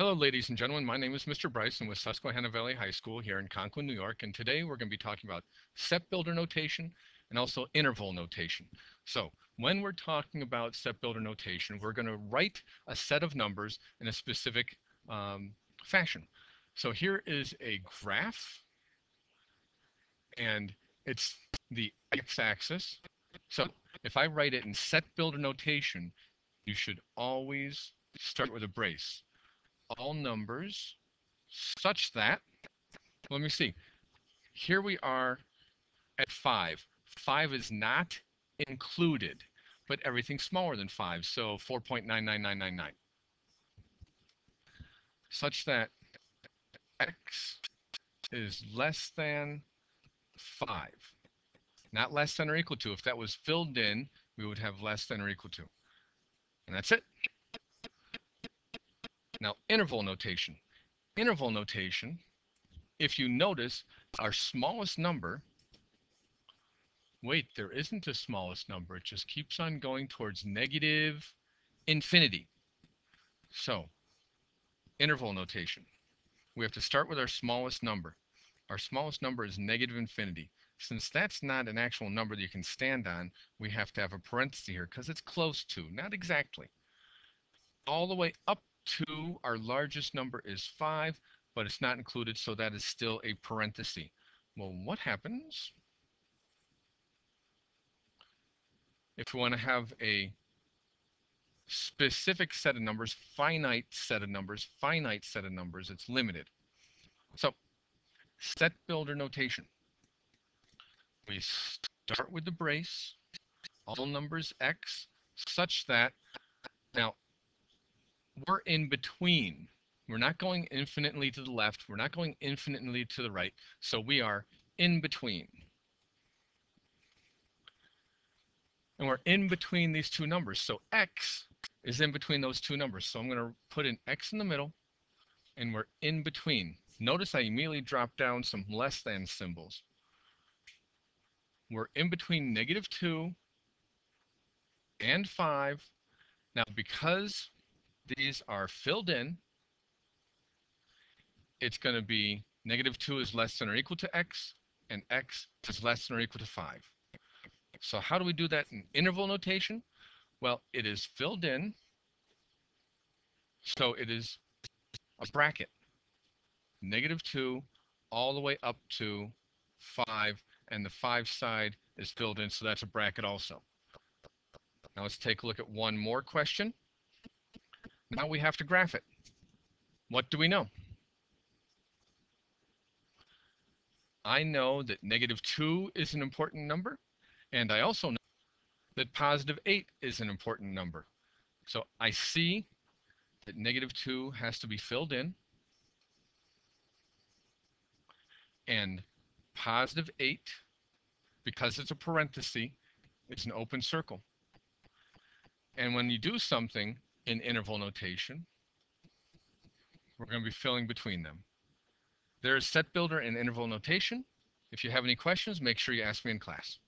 Hello, ladies and gentlemen. My name is Mr. Bryson with Susquehanna Valley High School here in Conklin, New York. And today we're going to be talking about set builder notation and also interval notation. So when we're talking about set builder notation, we're going to write a set of numbers in a specific um, fashion. So here is a graph, and it's the x-axis. So if I write it in set builder notation, you should always start with a brace all numbers such that, let me see, here we are at 5. 5 is not included, but everything smaller than 5, so 4.99999. Such that x is less than 5. Not less than or equal to. If that was filled in, we would have less than or equal to. And that's it. Now, interval notation. Interval notation, if you notice, our smallest number, wait, there isn't a smallest number. It just keeps on going towards negative infinity. So, interval notation. We have to start with our smallest number. Our smallest number is negative infinity. Since that's not an actual number that you can stand on, we have to have a parenthesis here because it's close to, not exactly. All the way up 2, our largest number is 5, but it's not included, so that is still a parenthesis. Well, what happens if we want to have a specific set of numbers, finite set of numbers, finite set of numbers, it's limited. So, set builder notation. We start with the brace, all numbers x, such that, now we're in between. We're not going infinitely to the left. We're not going infinitely to the right. So we are in between. And we're in between these two numbers. So x is in between those two numbers. So I'm going to put an x in the middle, and we're in between. Notice I immediately drop down some less than symbols. We're in between negative 2 and 5. Now, because these are filled in, it's going to be negative 2 is less than or equal to x, and x is less than or equal to 5. So how do we do that in interval notation? Well, it is filled in, so it is a bracket. Negative 2 all the way up to 5, and the 5 side is filled in, so that's a bracket also. Now let's take a look at one more question. Now we have to graph it. What do we know? I know that negative 2 is an important number, and I also know that positive 8 is an important number. So I see that negative 2 has to be filled in, and positive 8, because it's a parenthesis, it's an open circle. And when you do something in interval notation. We're going to be filling between them. There is set builder and interval notation. If you have any questions, make sure you ask me in class.